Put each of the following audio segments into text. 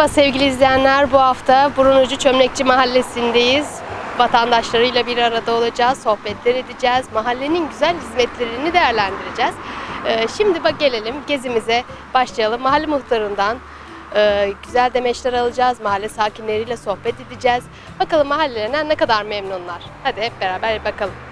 Merhaba sevgili izleyenler. Bu hafta Burunucu Çömlekçi Mahallesi'ndeyiz. Vatandaşlarıyla bir arada olacağız, sohbetler edeceğiz, mahallenin güzel hizmetlerini değerlendireceğiz. Ee, Şimdi bak gelelim gezimize başlayalım. Mahalle muhtarından e, güzel demeçler alacağız, mahalle sakinleriyle sohbet edeceğiz. Bakalım mahallelerinden ne kadar memnunlar. Hadi hep beraber bakalım.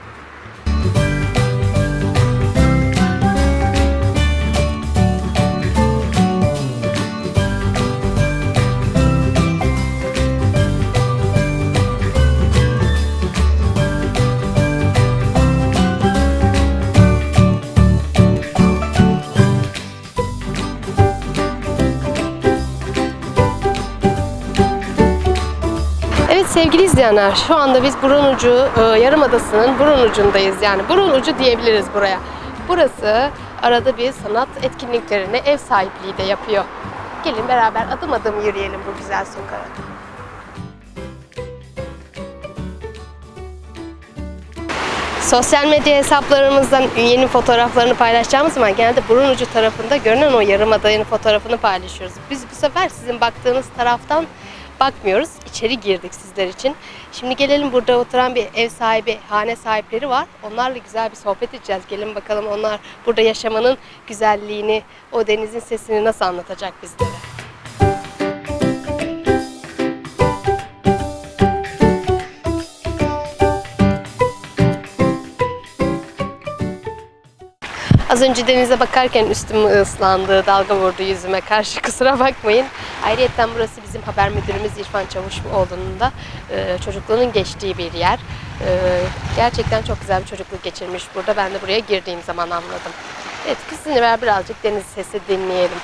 Sevgili izleyenler şu anda biz Burunucu e, Yarımadası'nın Burunucu'ndayız. Yani Burunucu diyebiliriz buraya. Burası arada bir sanat etkinliklerine ev sahipliği de yapıyor. Gelin beraber adım adım yürüyelim bu güzel sokağa. Sosyal medya hesaplarımızdan yeni fotoğraflarını paylaşacağımız zaman genelde burun ucu tarafında görünen o yarımada'nın fotoğrafını paylaşıyoruz. Biz bu sefer sizin baktığınız taraftan bakmıyoruz. İçeri girdik sizler için. Şimdi gelelim burada oturan bir ev sahibi, hane sahipleri var. Onlarla güzel bir sohbet edeceğiz. Gelin bakalım onlar burada yaşamanın güzelliğini, o denizin sesini nasıl anlatacak bizlere. Az önce denize bakarken üstüm ıslandı, dalga vurdu yüzüme karşı kusura bakmayın. Ayrıyeten burası bizim haber müdürümüz İrfan Çavuşoğlu'nun da e, çocukluğunun geçtiği bir yer. E, gerçekten çok güzel bir çocukluk geçirmiş burada. Ben de buraya girdiğim zaman anladım. Evet, sizinle beraber birazcık deniz sesi dinleyelim.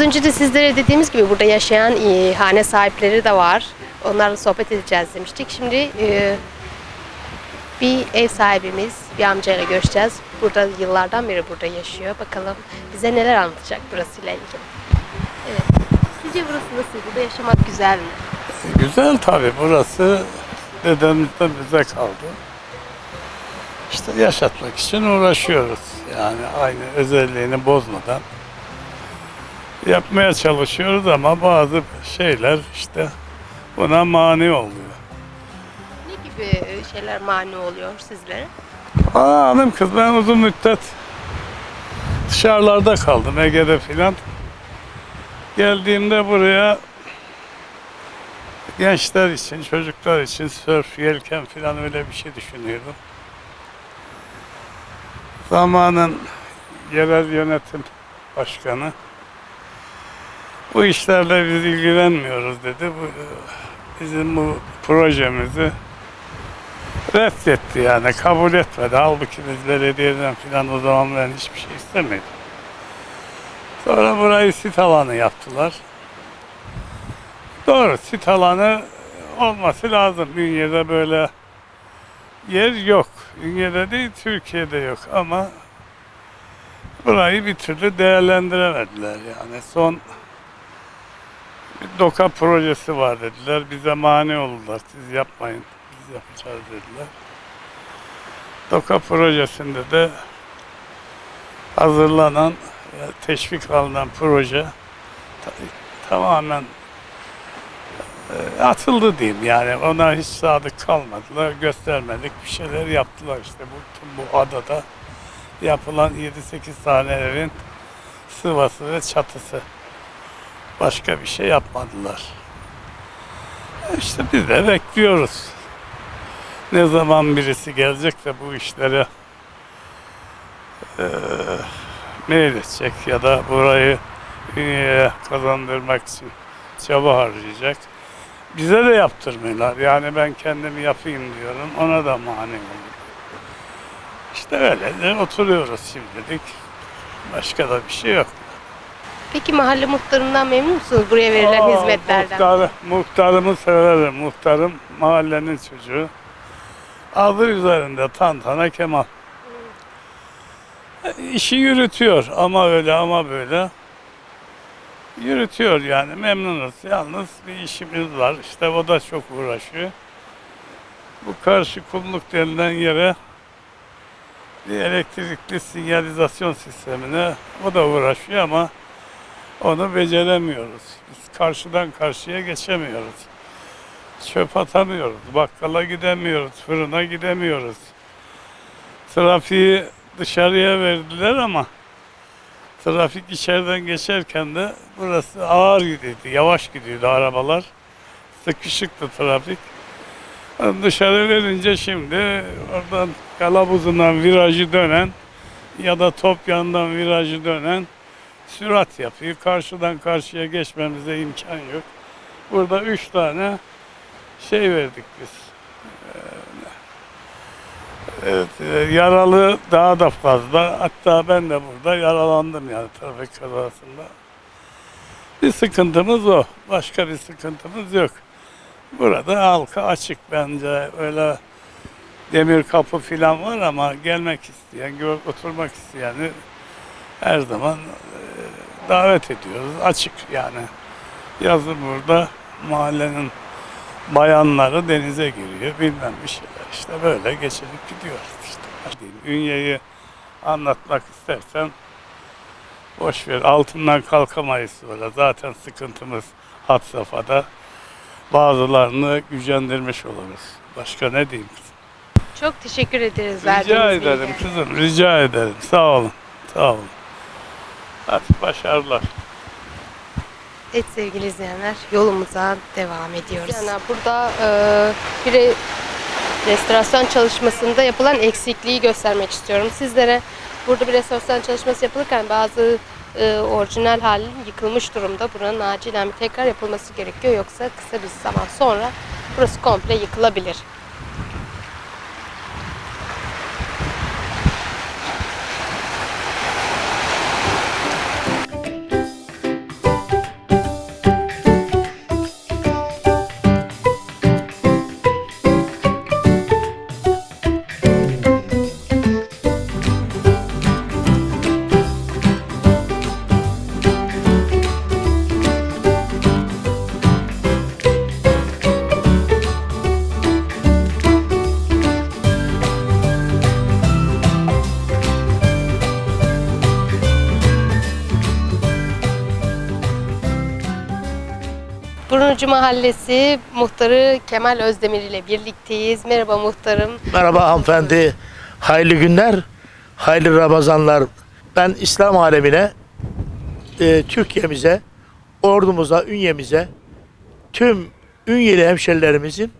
Az önce de sizlere dediğimiz gibi burada yaşayan e, hane sahipleri de var. Onlarla sohbet edeceğiz demiştik. Şimdi e, bir ev sahibimiz, bir amcayla görüşeceğiz. Burada yıllardan beri burada yaşıyor. Bakalım bize neler anlatacak burasıyla ilgili. Evet. Sizce burası nasıl? Burada yaşamak güzel mi? Güzel tabii burası dedemizden bize kaldı. İşte yaşatmak için uğraşıyoruz. Yani aynı özelliğini bozmadan yapmaya çalışıyoruz ama bazı şeyler işte buna mani oluyor. Ne gibi e, şeyler mani oluyor sizlere? Aa, hanım kız ben uzun müddet dışarılarda kaldım Ege'de filan. Geldiğimde buraya gençler için, çocuklar için sörf, yelken filan öyle bir şey düşünüyordum. Zamanın yerel yönetim başkanı bu işlerle biz ilgilenmiyoruz dedi. Bu, bizim bu projemizi reddetti yani kabul etmedi. Halbuki biz belediyeden filan o zaman ben hiçbir şey istemedim. Sonra burayı sit alanı yaptılar. Doğru sit alanı olması lazım. Ünye'de böyle yer yok. Ünye'de değil Türkiye'de yok ama burayı bir türlü değerlendiremediler yani. Son bir doka projesi var dediler. Bize mani oldular. Siz yapmayın. Biz yapacağız dediler. Doka projesinde de hazırlanan, teşvik alınan proje ta- tamamen e, atıldı diyeyim yani. Ona hiç sadık kalmadılar. Göstermedik bir şeyler yaptılar işte bu, tüm bu adada yapılan 7-8 tane evin sıvası ve çatısı. Başka bir şey yapmadılar. İşte biz de bekliyoruz. Ne zaman birisi gelecek de bu işlere eee meyledecek ya da burayı kazandırmak için çaba harcayacak. Bize de yaptırmıyorlar. Yani ben kendimi yapayım diyorum. Ona da mani oluyor. İşte öyle de oturuyoruz şimdilik. Başka da bir şey yok. Peki mahalle muhtarından memnun musunuz buraya verilen Aa, hizmetlerden? Muhtar, muhtarımı severim. Muhtarım mahallenin çocuğu. Adı üzerinde Tantana Kemal. işi yürütüyor ama öyle ama böyle. Yürütüyor yani memnunuz. Yalnız bir işimiz var. İşte o da çok uğraşıyor. Bu karşı kumluk denilen yere bir elektrikli sinyalizasyon sistemine o da uğraşıyor ama onu beceremiyoruz. Biz karşıdan karşıya geçemiyoruz. Çöp atamıyoruz, bakkala gidemiyoruz, fırına gidemiyoruz. Trafiği dışarıya verdiler ama trafik içeriden geçerken de burası ağır gidiyordu, yavaş gidiyordu arabalar. Sıkışıktı trafik. Dışarı verince şimdi oradan kalabuzundan virajı dönen ya da top yandan virajı dönen sürat yapıyor. Karşıdan karşıya geçmemize imkan yok. Burada üç tane şey verdik biz. Ee, Evet, e, yaralı daha da fazla. Hatta ben de burada yaralandım yani trafik kazasında. Bir sıkıntımız o. Başka bir sıkıntımız yok. Burada halka açık bence. Öyle demir kapı filan var ama gelmek isteyen, oturmak isteyeni her zaman davet ediyoruz. Açık yani. Yazın burada mahallenin bayanları denize giriyor bilmem bir şeyler işte böyle geçirip gidiyoruz işte. Ünye'yi anlatmak istersen boş ver altından kalkamayız sonra zaten sıkıntımız had safhada bazılarını gücendirmiş oluruz. Başka ne diyeyim kızım? Çok teşekkür ederiz Rica verdiğiniz ederim bilgiler. kızım rica ederim sağ olun sağ olun. Hadi başarılar. Evet sevgili izleyenler yolumuza devam ediyoruz. Yani burada e, bir re- restorasyon çalışmasında yapılan eksikliği göstermek istiyorum. Sizlere burada bir restorasyon çalışması yapılırken bazı e, orijinal halinin yıkılmış durumda. Buranın acilen bir tekrar yapılması gerekiyor. Yoksa kısa bir zaman sonra burası komple yıkılabilir. Mahallesi muhtarı Kemal Özdemir ile birlikteyiz. Merhaba muhtarım. Merhaba hanımefendi. Hayırlı günler, hayırlı Ramazanlar. Ben İslam alemine, e, Türkiye'mize, ordumuza, ünyemize, tüm ünyeli hemşerilerimizin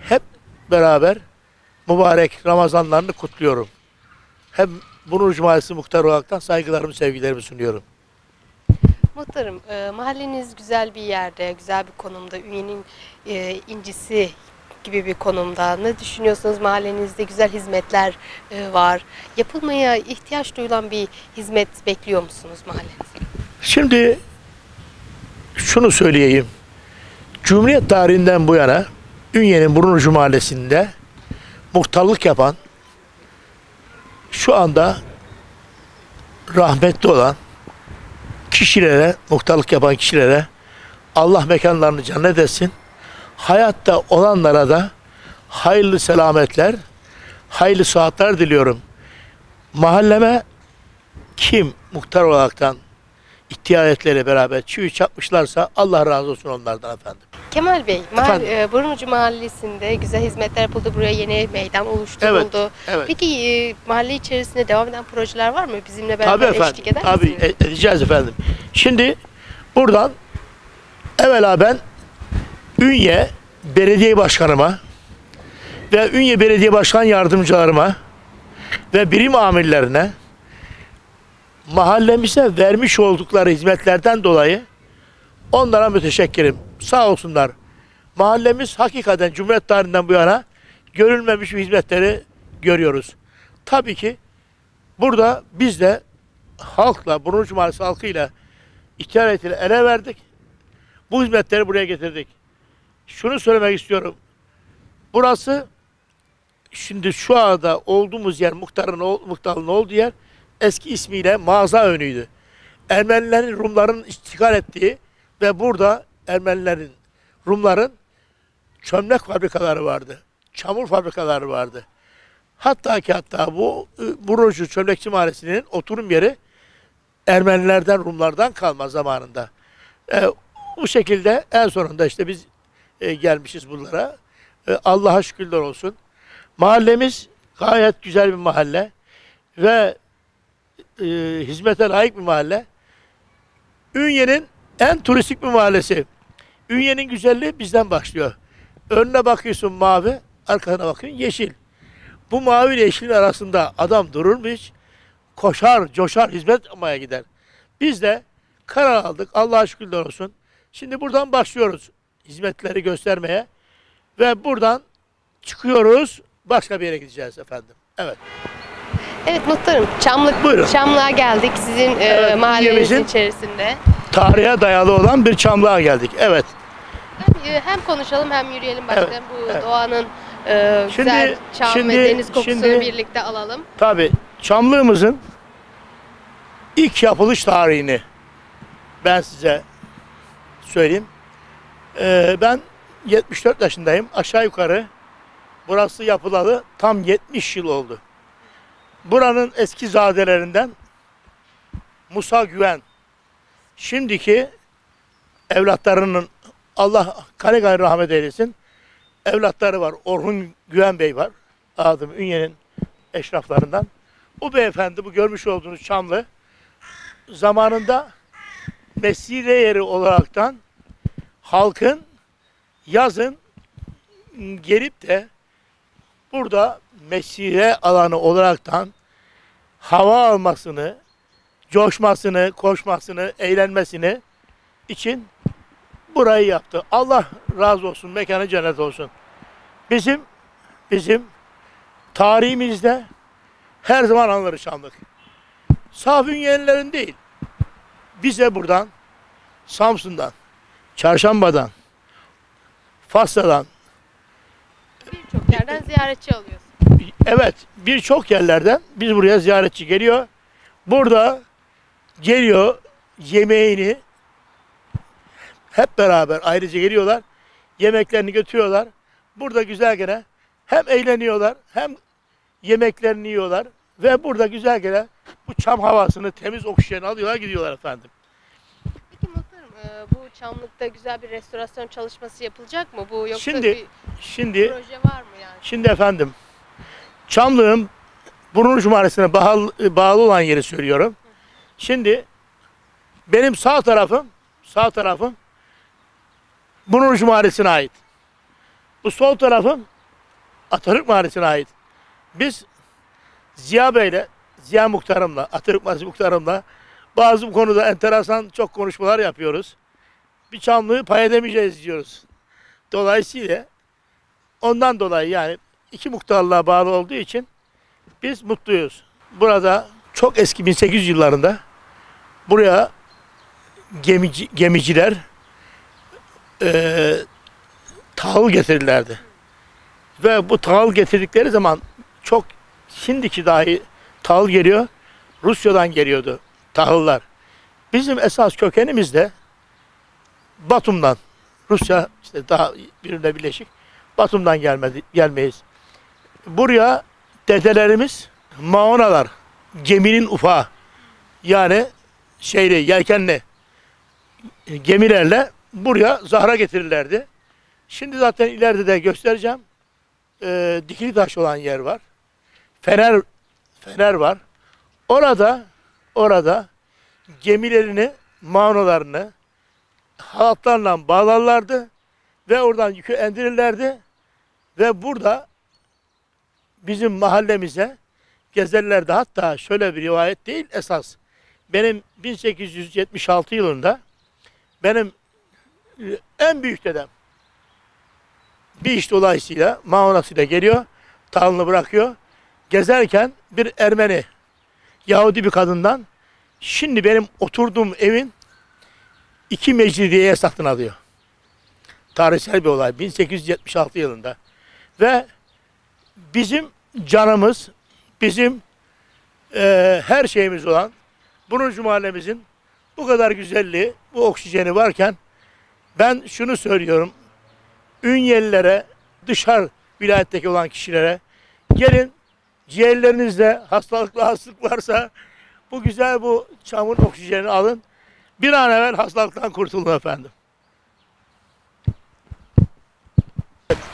hep beraber mübarek Ramazanlarını kutluyorum. Hem Burnucu Mahallesi Muhtar olaraktan saygılarımı, sevgilerimi sunuyorum. Muhtarım, e, mahalleniz güzel bir yerde, güzel bir konumda, Ünye'nin e, incisi gibi bir konumda. Ne düşünüyorsunuz mahallenizde güzel hizmetler e, var. Yapılmaya ihtiyaç duyulan bir hizmet bekliyor musunuz mahallenizde? Şimdi şunu söyleyeyim. Cumhuriyet tarihinden bu yana Ünye'nin Burnucu Mahallesi'nde muhtarlık yapan şu anda rahmetli olan kişilere, muhtarlık yapan kişilere Allah mekanlarını cennet etsin. Hayatta olanlara da hayırlı selametler, hayırlı saatler diliyorum. Mahalleme kim muhtar olaraktan ihtiyaçları beraber çivi çakmışlarsa Allah razı olsun onlardan efendim. Kemal Bey, Efendim? e, Burnucu Mahallesi'nde güzel hizmetler yapıldı. Buraya yeni meydan oluşturuldu. evet. Peki e, mahalle içerisinde devam eden projeler var mı? Bizimle beraber Tabii efendim. eşlik eder Tabii misiniz? e- edeceğiz efendim. Şimdi buradan evvela ben Ünye Belediye Başkanıma ve Ünye Belediye Başkan Yardımcılarıma ve birim amirlerine mahallemize vermiş oldukları hizmetlerden dolayı onlara müteşekkirim. Sağ olsunlar. Mahallemiz hakikaten Cumhuriyet tarihinden bu yana görülmemiş bir hizmetleri görüyoruz. Tabii ki burada biz de halkla, Burnucu Mahallesi halkıyla ihtiyaretiyle ele verdik. Bu hizmetleri buraya getirdik. Şunu söylemek istiyorum. Burası şimdi şu anda olduğumuz yer muhtarın muhtarın olduğu yer eski ismiyle mağaza önüydü. Ermenilerin Rumların iştigal ettiği ve burada Ermenilerin Rumların çömlek fabrikaları vardı. Çamur fabrikaları vardı. Hatta ki hatta bu Buruncu Çömlekçi Mahallesi'nin oturum yeri Ermenilerden, Rumlardan kalma zamanında. E, bu şekilde en sonunda işte biz e, gelmişiz bunlara. E, Allah'a şükürler olsun. Mahallemiz gayet güzel bir mahalle ve e, hizmete layık bir mahalle. Ünye'nin en turistik bir mahallesi. Ünye'nin güzelliği bizden başlıyor. Önüne bakıyorsun mavi, arkasına bakıyorsun yeşil. Bu mavi ile yeşilin arasında adam durur mu hiç? Koşar, coşar, hizmet yapmaya gider. Biz de karar aldık. Allah'a şükürler olsun. Şimdi buradan başlıyoruz hizmetleri göstermeye. Ve buradan çıkıyoruz. Başka bir yere gideceğiz efendim. Evet. Evet muhtarım, Çamlık, Buyurun. Çamlığa geldik sizin e, Evet, mahallenizin Ünye'mizin- içerisinde. Tarihe dayalı olan bir çamlığa geldik. Evet. Hem, e, hem konuşalım hem yürüyelim başlayalım. Evet, Bu evet. doğanın e, Şimdi- güzel çam şimdi- ve deniz kokusunu şimdi- birlikte alalım. Tabii Çamlığımızın ilk yapılış tarihini ben size söyleyeyim. Ee, ben 74 yaşındayım. Aşağı yukarı burası yapılalı tam 70 yıl oldu. Buranın eski zadelerinden Musa Güven şimdiki evlatlarının Allah kane gayri rahmet eylesin. Evlatları var. Orhun Güven Bey var. Adım Ünye'nin eşraflarından. Bu beyefendi bu görmüş olduğunuz Çamlı zamanında mesire yeri olaraktan halkın yazın gelip de burada mesire alanı olaraktan hava almasını, coşmasını, koşmasını, eğlenmesini için burayı yaptı. Allah razı olsun, mekanı cennet olsun. Bizim bizim tarihimizde her zaman anılır Şamlık. Saf Ünyelilerin değil. Bize buradan, Samsun'dan, Çarşamba'dan, Fasya'dan, Birçok yerden ziyaretçi alıyoruz. evet birçok yerlerden biz buraya ziyaretçi geliyor. Burada geliyor yemeğini hep beraber ayrıca geliyorlar. Yemeklerini götürüyorlar. Burada güzel gene hem eğleniyorlar hem yemeklerini yiyorlar ve burada güzel gene bu çam havasını temiz oksijeni alıyorlar gidiyorlar efendim. Peki muhtarım e, bu Çamlık'ta güzel bir restorasyon çalışması yapılacak mı? Bu yoksa Şimdi- bir Şimdi proje var mı yani? Şimdi efendim, Çamlığın Burnucu Mahallesi'ne bağlı, bağlı olan yeri söylüyorum. Şimdi benim sağ tarafım, sağ tarafım Burnucu Mahallesi'ne ait. Bu sol tarafım Atatürk Mahallesi'ne ait. Biz Ziya Bey'le, Ziya Muhtarım'la, Atatürk Mahallesi Muhtarım'la bazı bu konuda enteresan çok konuşmalar yapıyoruz. Bir Çamlığı pay edemeyeceğiz diyoruz. Dolayısıyla Ondan dolayı yani iki muhtarlığa bağlı olduğu için biz mutluyuz. Burada çok eski 1800 yıllarında buraya gemici, gemiciler eee tahıl getirirlerdi. Ve bu tahıl getirdikleri zaman çok şimdiki dahi tahıl geliyor. Rusya'dan geliyordu tahıllar. Bizim esas kökenimiz de Batum'dan. Rusya işte daha birbirine birleşik. Batum'dan gelmedi, gelmeyiz. Buraya dedelerimiz maonalar, geminin ufağı yani şeyli, yelkenli gemilerle buraya zahra getirirlerdi. Şimdi zaten ileride de göstereceğim. Ee, dikili taş olan yer var. Fener fener var. Orada orada gemilerini, mağnolarını halatlarla bağlarlardı ve oradan yükü indirirlerdi ve burada bizim mahallemize gezerlerdi. Hatta şöyle bir rivayet değil esas. Benim 1876 yılında benim e, en büyük dedem bir iş dolayısıyla maonasıyla geliyor, talını bırakıyor. Gezerken bir Ermeni, Yahudi bir kadından şimdi benim oturduğum evin iki meclidiyeye satın alıyor. Tarihsel bir olay 1876 yılında. Ve bizim canımız, bizim e, her şeyimiz olan Buruncu mahallemizin bu kadar güzelliği, bu oksijeni varken ben şunu söylüyorum. Ünyelilere, dışarı vilayetteki olan kişilere gelin ciğerlerinizde hastalıklı hastalık varsa bu güzel bu çamur oksijenini alın. Bir an evvel hastalıktan kurtulun efendim.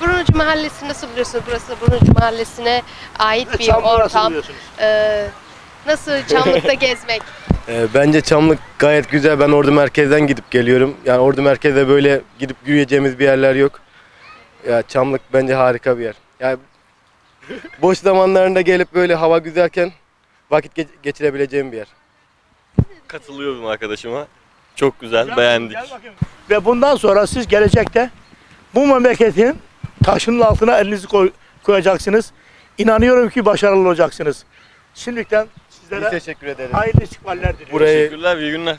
Buruncu Mahallesi nasıl buluyorsunuz? Burası Buruncu Mahallesi'ne ait bir Çamur nasıl ortam. Ee, nasıl Çamlık'ta gezmek? Ee, bence Çamlık gayet güzel. Ben Ordu merkezden gidip geliyorum. Yani Ordu merkezde böyle gidip yürüyeceğimiz bir yerler yok. Ya Çamlık bence harika bir yer. Yani boş zamanlarında gelip böyle hava güzelken vakit ge- geçirebileceğim bir yer. Katılıyorum arkadaşıma. Çok güzel, Gel- beğendik. gel. Ve bundan sonra siz gelecekte bu memleketin taşının altına elinizi koy- koyacaksınız. İnanıyorum ki başarılı olacaksınız. Şimdiden Biz sizlere teşekkür ederiz. hayırlı istikballer diliyorum. Burayı Teşekkürler, iyi günler.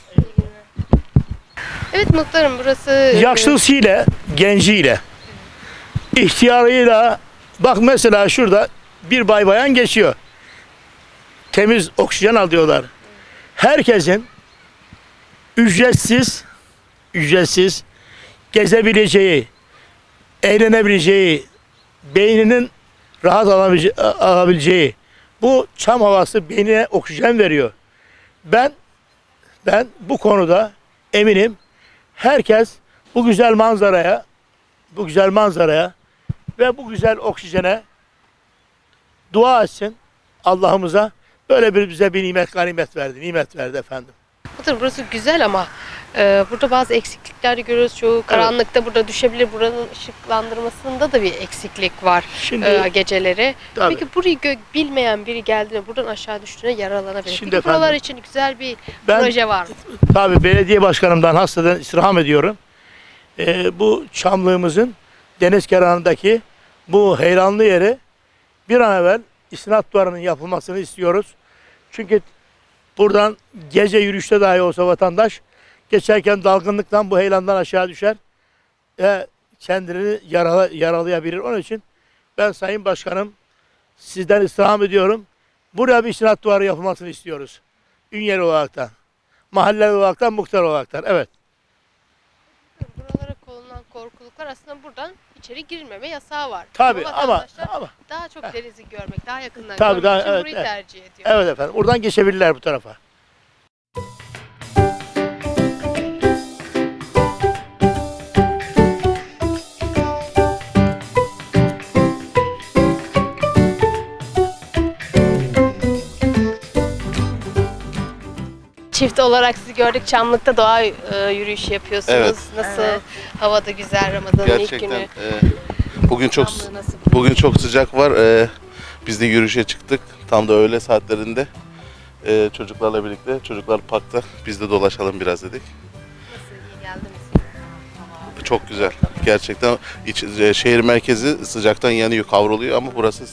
Evet muhtarım burası... Yaşlısıyla, genciyle, ihtiyarıyla bak mesela şurada bir bay bayan geçiyor. Temiz oksijen alıyorlar. Herkesin ücretsiz ücretsiz gezebileceği, eğlenebileceği, beyninin rahat alabileceği bu çam havası beynine oksijen veriyor. Ben ben bu konuda eminim herkes bu güzel manzaraya, bu güzel manzaraya ve bu güzel oksijene dua etsin Allah'ımıza. Böyle bir bize bir nimet ganimet verdi, nimet verdi efendim. Burası güzel ama e, burada bazı eksiklikler görüyoruz. Çoğu karanlıkta burada düşebilir. Buranın ışıklandırmasında da bir eksiklik var Şimdi e, geceleri. tabii, Peki burayı bilmeyen biri geldiğinde buradan aşağı düştüğüne yaralanabilir. Şimdi Peki buralar efendim, için güzel bir ben proje var mı? tabii belediye başkanımdan hastadan istirham ediyorum. Ee, bu Çamlığımızın deniz kenarındaki bu heyranlı yeri bir an evvel istinat duvarının yapılmasını istiyoruz. Çünkü buradan gece yürüyüşte dahi olsa vatandaş geçerken dalgınlıktan bu heyelandan aşağı düşer ve kendini yarala, yaralayabilir. Onun için ben Sayın Başkanım sizden istirham ediyorum. Buraya bir istinat duvarı yapılmasını istiyoruz. Ünyeli olaraktan. Mahalle olaraktan, muhtar olaraktan. Evet. Buralara konulan korkuluklar aslında buradan içeri girilmeme yasağı var. Tabii ama, ama daha çok denizi görmek, daha yakından Tabii, görmek daha- için evet, burayı evet. tercih ediyor. evet efendim. Buradan geçebilirler bu tarafa. Çift olarak sizi gördük Çamlık'ta doğa e, yürüyüşü yapıyorsunuz. Evet. Nasıl? Havada güzel Ramazan'ın ilk Gerçekten günü. e, bugün çok Çamlığı nasıl? bugün çok sıcak var. E, biz de yürüyüşe çıktık. Tam da öğle saatlerinde e, çocuklarla birlikte. Çocuklar parkta. Biz de dolaşalım biraz dedik. Nasıl iyi geldi mi? Çok güzel. Gerçekten iç, e, şehir merkezi sıcaktan yanıyor, kavruluyor ama burası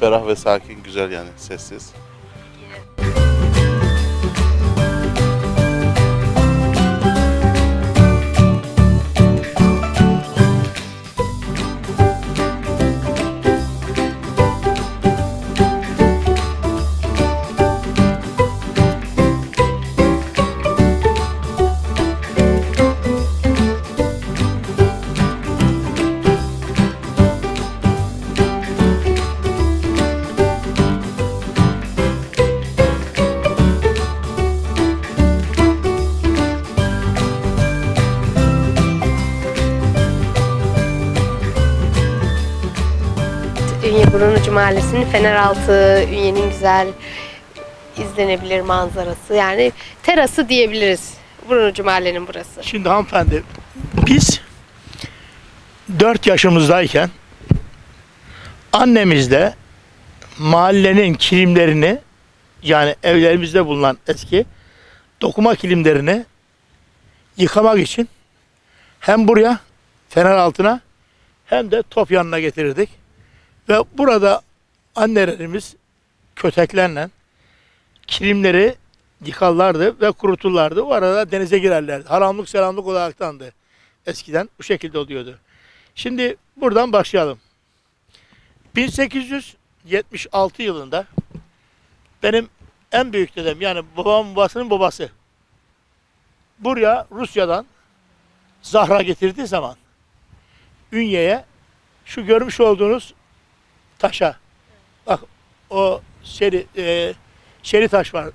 ferah ve sakin, güzel yani sessiz. Mahallesi'nin Feneraltı, Ünye'nin güzel izlenebilir manzarası. Yani terası diyebiliriz. Burnucu Mahallenin burası. Şimdi hanımefendi biz 4 yaşımızdayken annemizle mahallenin kilimlerini yani evlerimizde bulunan eski dokuma kilimlerini yıkamak için hem buraya fener altına hem de top yanına getirirdik. Ve burada annelerimiz köteklerle kilimleri yıkarlardı ve kuruturlardı. O arada denize girerlerdi. Haramlık selamlık olaraktandı. Eskiden bu şekilde oluyordu. Şimdi buradan başlayalım. 1876 yılında benim en büyük dedem yani babamın babasının babası. Buraya Rusya'dan Zahra getirdiği zaman Ünye'ye şu görmüş olduğunuz taşa bak o şeri, e, şeri taş var.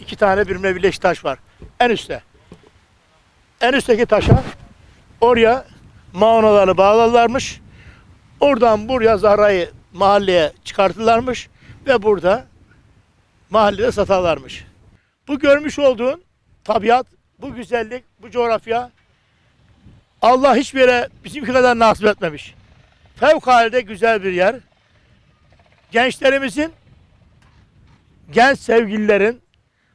İki tane birbirine birleşik taş var. En üstte. En üstteki taşa oraya mağanaları bağlarlarmış. Oradan buraya Zahra'yı mahalleye çıkartırlarmış ve burada mahallede satarlarmış. Bu görmüş olduğun tabiat, bu güzellik, bu coğrafya Allah hiçbir yere bizimki kadar nasip etmemiş. Fevkalade güzel bir yer. Gençlerimizin, genç sevgililerin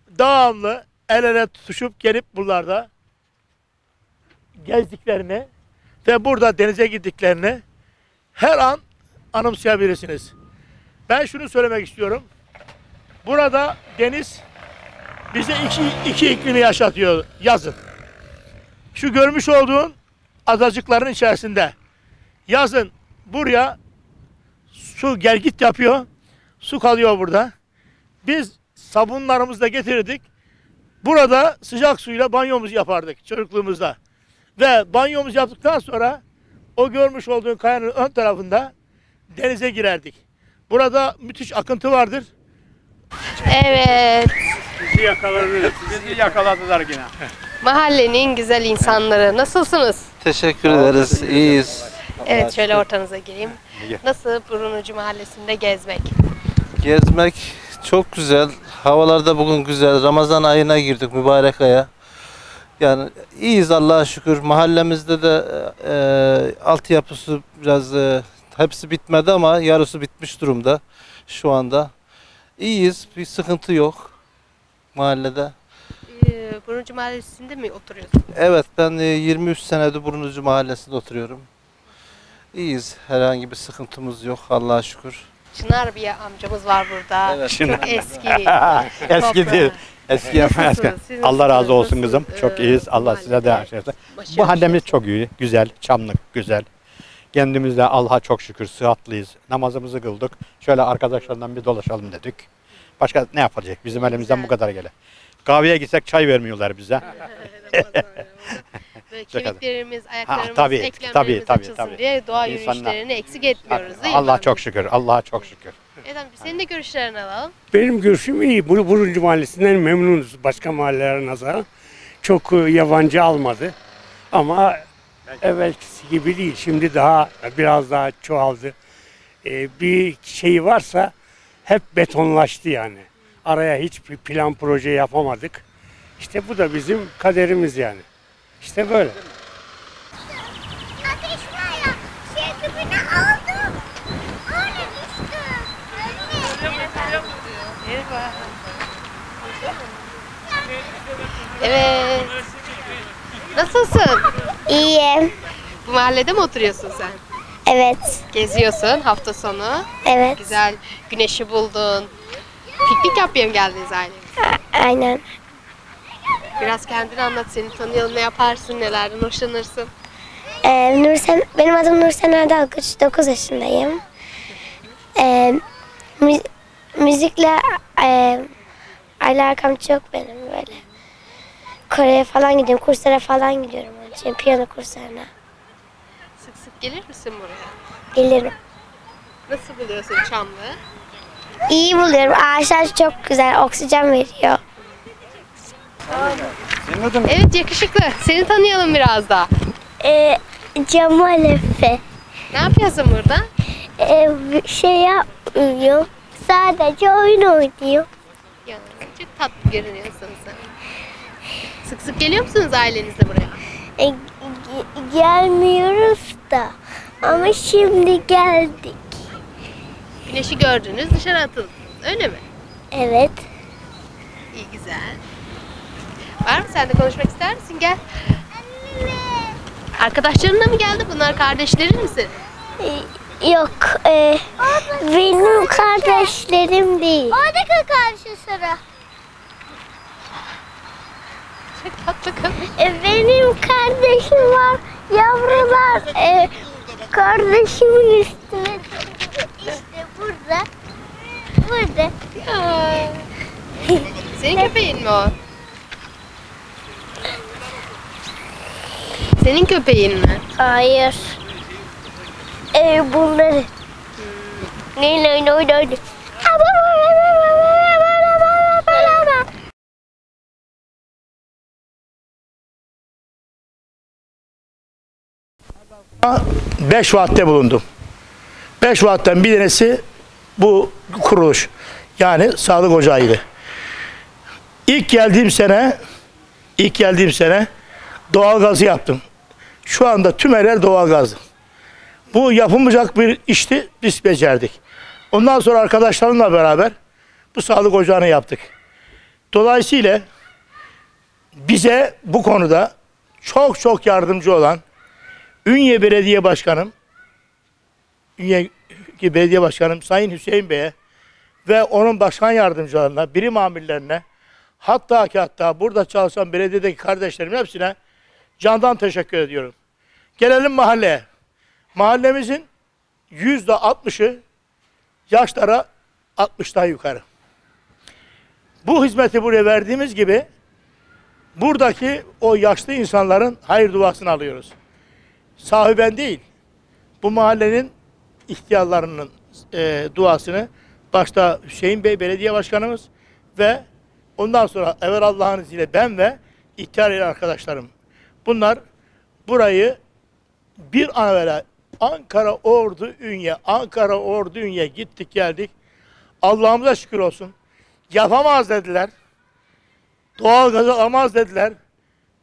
devamlı el ele tutuşup gelip buralarda gezdiklerini ve burada denize gittiklerini her an anımsayabilirsiniz. Ben şunu söylemek istiyorum. Burada deniz bize iki, iki iklimi yaşatıyor yazın. Şu görmüş olduğun adacıkların içerisinde yazın buraya su gel git yapıyor. Su kalıyor burada. Biz sabunlarımızı da getirdik. Burada sıcak suyla banyomuzu yapardık çocukluğumuzda. Ve banyomuzu yaptıktan sonra o görmüş olduğun kayanın ön tarafında denize girerdik. Burada müthiş akıntı vardır. Evet. Bizi yakaladılar. Bizi yakaladılar yine. Mahallenin güzel insanları. Nasılsınız? Teşekkür ederiz. İyiyiz. Evet şöyle ortanıza gireyim. Nasıl Burnucu Mahallesi'nde gezmek? Gezmek çok güzel. Havalarda bugün güzel. Ramazan ayına girdik mübarek aya. Yani iyiyiz Allah'a şükür. Mahallemizde de e, altyapısı biraz e, hepsi bitmedi ama yarısı bitmiş durumda şu anda. İyiyiz. Bir sıkıntı yok mahallede. Ee, Burnucu Mahallesi'nde mi oturuyorsun? Evet ben e, 23 senedir Burnucu Mahallesi'nde oturuyorum. İyiyiz. Herhangi bir sıkıntımız yok Allah'a şükür. Çınar bir amcamız var burada. Evet. Çok eski. Eski değil. Eski yapma eski. Allah razı olsun kızım. Çok iyiyiz. Allah size de her Mahallemiz şey? çok iyi. Güzel. Çamlık güzel. Kendimiz de Allah'a çok şükür sıhhatlıyız. Namazımızı kıldık. Şöyle arkadaşlarından bir dolaşalım dedik. Başka ne yapacak? Bizim elimizden bu kadar gele. Kahveye gitsek çay vermiyorlar bize. Böyle kemiklerimiz, ayaklarımız, tabii, eklemlerimiz tabii, tabii, açılsın tabii. diye doğa İnsanlar- yürüyüşlerini eksik etmiyoruz değil mi? Allah çok şükür. Allah'a çok şükür. Evet abi senin de görüşlerini alalım. Benim görüşüm iyi. Bu Buruncu Mahallesi'nden memnunuz başka mahallelere nazaran. Çok e, yabancı almadı. Ama evvelkisi gibi değil. Şimdi daha biraz daha çoğaldı. E, bir şey varsa hep betonlaştı yani. Araya hiçbir plan proje yapamadık. İşte bu da bizim kaderimiz yani. İşte böyle. Ateş var ya, şey dibine aldım. Öyle düştü. Evet. Nasılsın? İyiyim. Bu mahallede mi oturuyorsun sen? Evet. Geziyorsun hafta sonu. Evet. Güzel güneşi buldun. Piknik yapmaya mı geldiniz aileniz? Aynen. Biraz kendini anlat, seni tanıyalım, ne yaparsın, nelerden hoşlanırsın? Ee, Nursen, benim adım Nursen Erdal Kılıç, 9 yaşındayım. Ee, mü- müzikle e, alakam çok benim böyle. Kore'ye falan gidiyorum, kurslara falan gidiyorum onun için, piyano kurslarına. Sık sık gelir misin buraya? Gelirim. Nasıl buluyorsun Çamlı'yı? İyi buluyorum, ağaçlar çok güzel, oksijen veriyor. Evet yakışıklı. Seni tanıyalım biraz daha. Ee, Cemal Efe. Ne yapıyorsun burada? Ee, bir şey yapmıyor. Sadece oyun oynuyor. Ya çok tatlı görünüyorsun sen. Sık sık geliyor musunuz ailenizle buraya? E, ge- gelmiyoruz da. Ama şimdi geldik. Güneşi gördünüz, dışarı atıldınız. Öyle mi? Evet. İyi güzel. Var mı sen de konuşmak ister misin? Gel. Arkadaşlarınla mı geldi bunlar? Kardeşlerin mi senin? E, yok. e, benim kardeşlerim değil. Oradaki karşı sıra. Çok tatlı kız. E, benim kardeşim var. Yavrular. E, kardeşimin üstüne. İşte burada. Burada. Ya. Senin köpeğin mi o? Senin köpeğin mi? Hayır. Ev bunları. Neyle oyun oynadı? Beş vaatte bulundum. Beş vaatten bir tanesi bu kuruluş. Yani sağlık ocağıydı. İlk geldiğim sene ilk geldiğim sene doğalgazı yaptım. Şu anda tüm evler doğalgazlı. Bu yapılmayacak bir işti, biz becerdik. Ondan sonra arkadaşlarımla beraber bu sağlık ocağını yaptık. Dolayısıyla bize bu konuda çok çok yardımcı olan Ünye Belediye Başkanım, Ünye Belediye Başkanım Sayın Hüseyin Bey'e ve onun başkan yardımcılarına, birim amirlerine, hatta ki hatta burada çalışan belediyedeki kardeşlerim hepsine candan teşekkür ediyorum. Gelelim mahalleye. Mahallemizin yüzde altmışı yaşlara 60'tan yukarı. Bu hizmeti buraya verdiğimiz gibi buradaki o yaşlı insanların hayır duasını alıyoruz. Sahiben değil, bu mahallenin ihtiyarlarının e, duasını başta Hüseyin Bey belediye başkanımız ve ondan sonra evvel Allah'ın izniyle ben ve ihtiyar arkadaşlarım. Bunlar burayı bir an evvel Ankara Ordu Ünye, Ankara Ordu Ünye gittik geldik. Allah'ımıza şükür olsun. Yapamaz dediler. Doğalgazı alamaz dediler.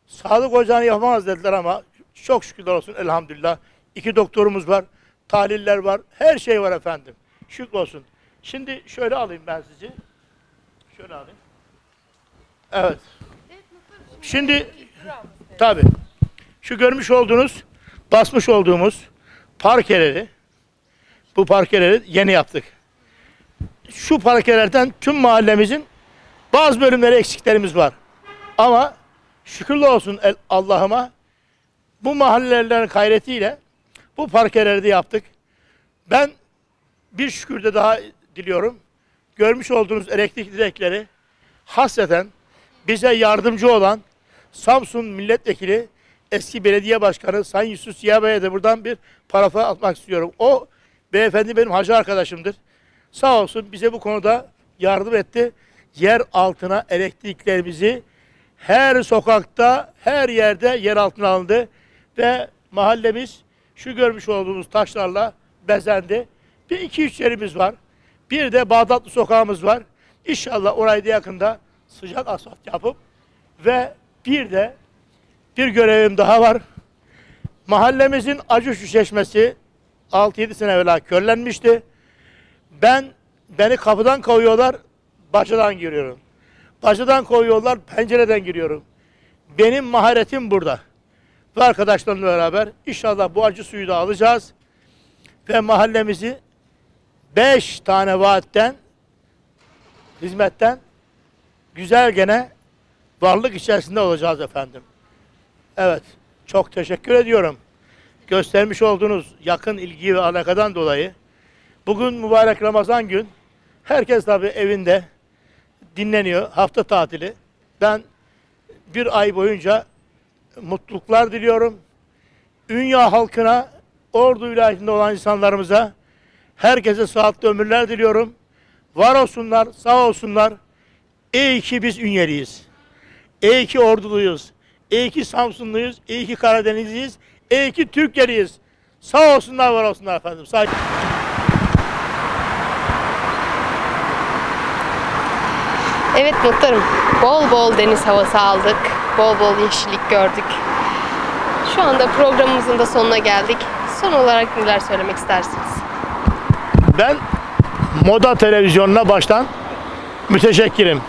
Sağlık ocağını yapamaz dediler ama çok şükürler olsun elhamdülillah. İki doktorumuz var, tahliller var, her şey var efendim. Şükür olsun. Şimdi şöyle alayım ben sizi. Şöyle alayım. Evet. Şimdi tabi şu görmüş olduğunuz, basmış olduğumuz parkeleri, bu parkeleri yeni yaptık. Şu parkelerden tüm mahallemizin bazı bölümleri eksiklerimiz var. Ama şükürler olsun Allah'ıma bu mahallelerin gayretiyle bu parkeleri de yaptık. Ben bir şükür de daha diliyorum. Görmüş olduğunuz elektrik direkleri hasreten bize yardımcı olan Samsun Milletvekili eski belediye başkanı Sayın Yusuf Siyah Bey'e de buradan bir parafa atmak istiyorum. O beyefendi benim hacı arkadaşımdır. Sağ olsun bize bu konuda yardım etti. Yer altına elektriklerimizi her sokakta, her yerde yer altına alındı ve mahallemiz şu görmüş olduğumuz taşlarla bezendi. Bir iki üç yerimiz var. Bir de Bağdatlı sokağımız var. İnşallah orayı da yakında sıcak asfalt yapıp ve bir de bir görevim daha var. Mahallemizin Acışı Çeşmesi 6-7 sene evvel körlenmişti. Ben beni kapıdan kovuyorlar, bacadan giriyorum. Bacadan kovuyorlar, pencereden giriyorum. Benim maharetim burada. Ve arkadaşlarımla beraber inşallah bu acı suyu da alacağız. Ve mahallemizi 5 tane vaatten, hizmetten güzel gene varlık içerisinde olacağız efendim. Evet, çok teşekkür ediyorum. Göstermiş olduğunuz yakın ilgi ve alakadan dolayı. Bugün mübarek Ramazan gün. Herkes tabii evinde dinleniyor. Hafta tatili. Ben bir ay boyunca mutluluklar diliyorum. Dünya halkına, ordu vilayetinde olan insanlarımıza herkese sağlıklı ömürler diliyorum. Var olsunlar, sağ olsunlar. İyi ki biz Ünyeliyiz. İyi ki Orduluyuz. İyi ki Samsunluyuz. İyi ki Karadenizliyiz. İyi ki Türkiye'liyiz. Sağ olsunlar, var olsunlar efendim. Sağ Evet muhtarım. Bol bol deniz havası aldık. Bol bol yeşillik gördük. Şu anda programımızın da sonuna geldik. Son olarak neler söylemek istersiniz? Ben Moda Televizyonu'na baştan müteşekkirim.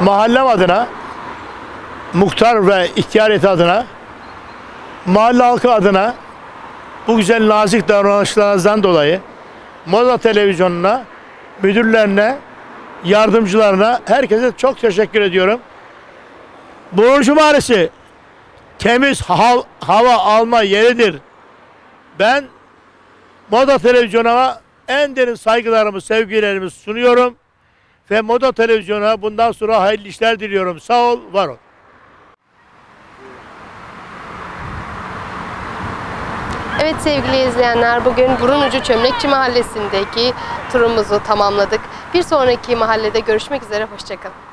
Mahallem adına, muhtar ve ihtiyariyeti adına, mahalle halkı adına bu güzel nazik davranışlarınızdan dolayı Moda Televizyonu'na, müdürlerine, yardımcılarına, herkese çok teşekkür ediyorum. Burcu Mahallesi temiz hav- hava alma yeridir. Ben Moda Televizyonu'na en derin saygılarımı, sevgilerimi sunuyorum. ve Moda Televizyon'a bundan sonra hayırlı işler diliyorum. Sağ ol, var ol. Evet sevgili izleyenler bugün Burunucu Çömlekçi Mahallesi'ndeki turumuzu tamamladık. Bir sonraki mahallede görüşmek üzere. Hoşçakalın.